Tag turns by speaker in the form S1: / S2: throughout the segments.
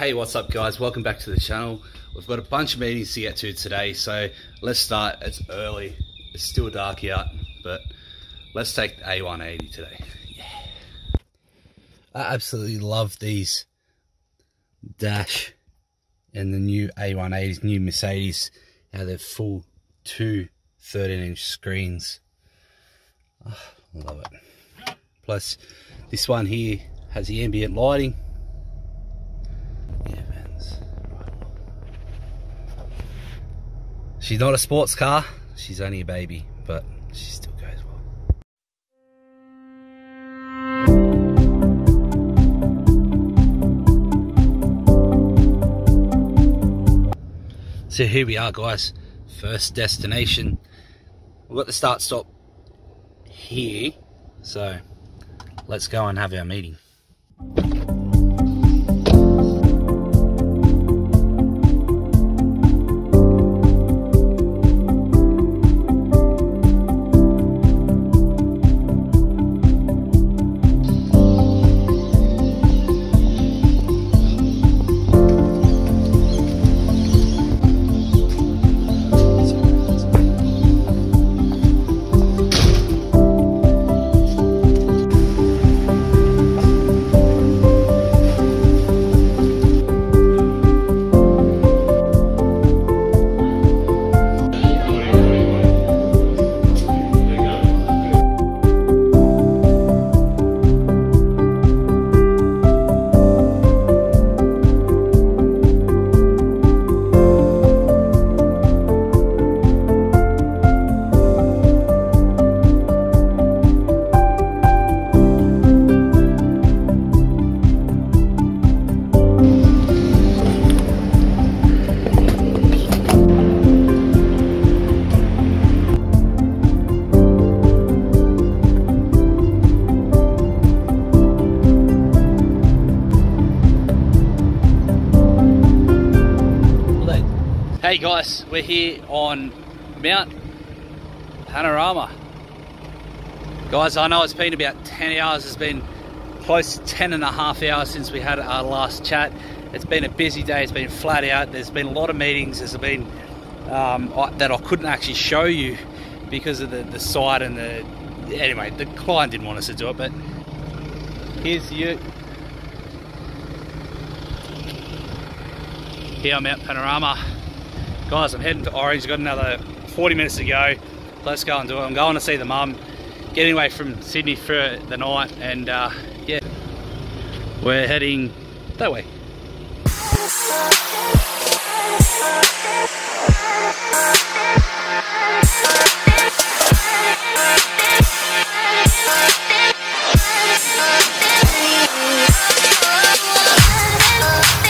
S1: Hey, what's up guys? Welcome back to the channel. We've got a bunch of meetings to get to today, so let's start. It's early. It's still dark out, but let's take the A180 today. Yeah. I absolutely love these dash and the new A180s, new Mercedes, how they're full two 13 inch screens. Oh, I love it. Plus, this one here has the ambient lighting. Yeah, Vans. She's not a sports car. She's only a baby, but she still goes well. So here we are, guys. First destination. We've got the start stop here. So let's go and have our meeting. Hey guys, we're here on Mount Panorama. Guys, I know it's been about 10 hours, it's been close to 10 and a half hours since we had our last chat. It's been a busy day, it's been flat out, there's been a lot of meetings, there's been um, I, that I couldn't actually show you because of the, the site and the, anyway, the client didn't want us to do it, but here's you. Here on Mount Panorama. Guys, I'm heading to Orange, got another 40 minutes to go. Let's go and do it. I'm going to see the mum, getting away from Sydney for the night, and uh, yeah, we're heading that way.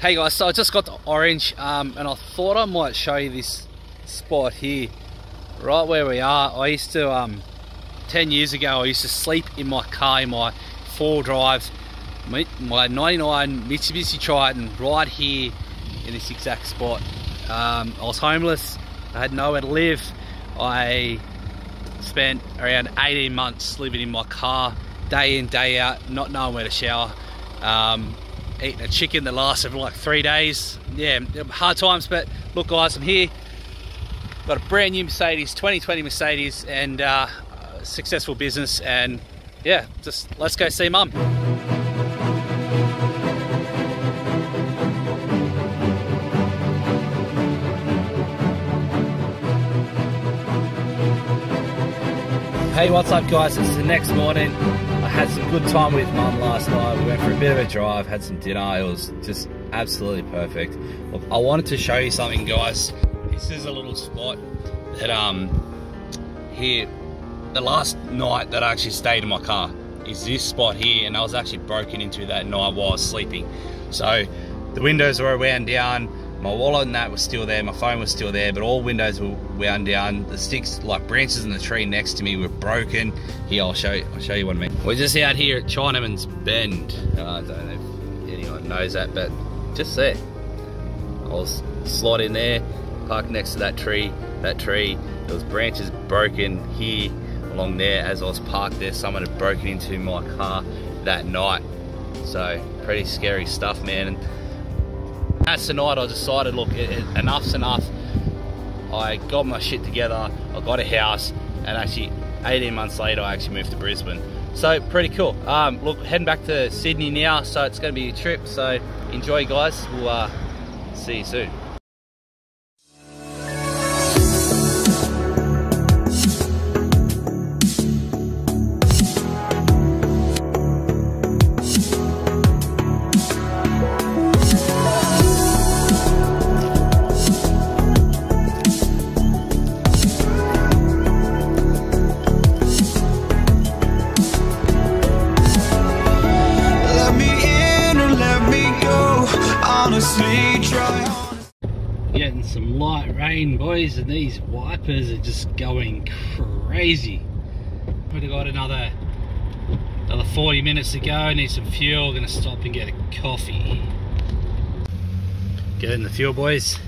S1: Hey guys, so I just got to Orange um, and I thought I might show you this spot here, right where we are. I used to, um, 10 years ago, I used to sleep in my car, in my four drive, my, my 99 Mitsubishi Triton right here in this exact spot. Um, I was homeless, I had nowhere to live. I spent around 18 months living in my car, day in, day out, not knowing where to shower. Um, eating a chicken that lasted for like three days. Yeah, hard times, but look guys, I'm here. Got a brand new Mercedes, 2020 Mercedes, and uh, successful business, and yeah, just let's go see mum. Hey, what's up guys? It's the next morning. Had some good time with mum last night. We went for a bit of a drive, had some dinner. It was just absolutely perfect. Look, I wanted to show you something, guys. This is a little spot that um here. The last night that I actually stayed in my car is this spot here, and I was actually broken into that night while I was sleeping. So the windows were wound down. My wallet and that was still there, my phone was still there, but all windows were wound down. The sticks, like branches in the tree next to me, were broken. Here, I'll show you. I'll show you what I mean. We're just out here at Chinaman's Bend. Uh, I don't know if anyone knows that, but just there. I'll slide in there, park next to that tree. That tree, there was branches broken here, along there. As I was parked there, someone had broken into my car that night. So pretty scary stuff, man. And that's the night I decided, look, it, it, enough's enough. I got my shit together, I got a house, and actually 18 months later, I actually moved to Brisbane. So pretty cool. Um, look, heading back to Sydney now, so it's going to be a trip. So enjoy, guys. We'll uh, see you soon. Getting some light rain, boys, and these wipers are just going crazy. We've got another another 40 minutes to go. Need some fuel. Gonna stop and get a coffee. Get in the fuel, boys.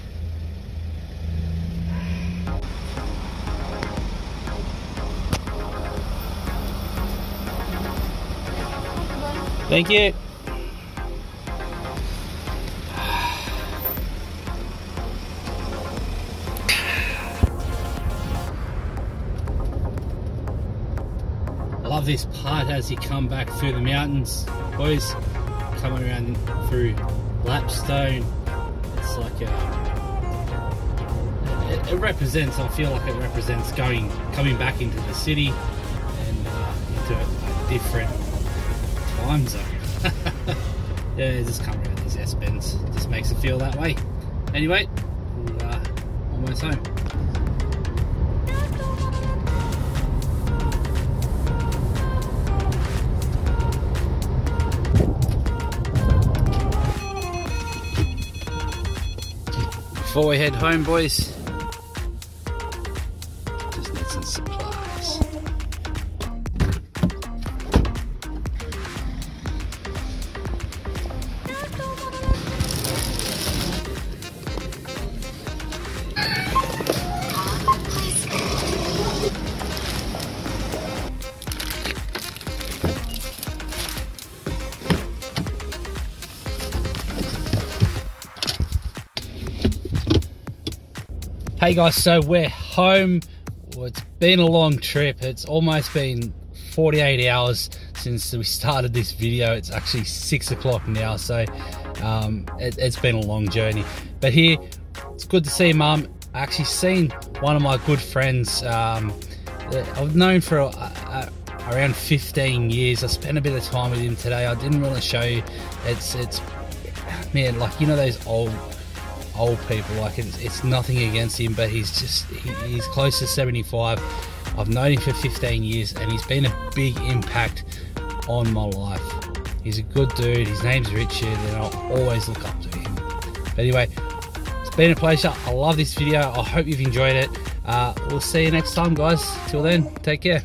S1: Thank you. Love this part as you come back through the mountains, boys. Coming around through Lapstone, it's like a, it, it, represents. I feel like it represents going, coming back into the city and uh, into a, different time zone. yeah, just come around these S bends, just makes it feel that way. Anyway, uh, almost home. Before we head home, boys, Hey guys, so we're home. Well, it's been a long trip. It's almost been 48 hours since we started this video. It's actually six o'clock now, so um, it, has been a long journey. But here, it's good to see mum. I actually seen one of my good friends. Um, I've known for a, a, around 15 years. I spent a bit of time with him today. I didn't really show you. It's it's man, like you know those old old people. Like it's, it's nothing against him, but he's just he, he's close to 75. I've known him for 15 years, and he's been a big impact on my life. He's a good dude. His name's Richard, and I'll always look up to him. But anyway, it's been a pleasure. I love this video. I hope you've enjoyed it. Uh, we'll see you next time, guys. Till then, take care.